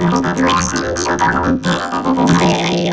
のことをやってるんでしょうか。え、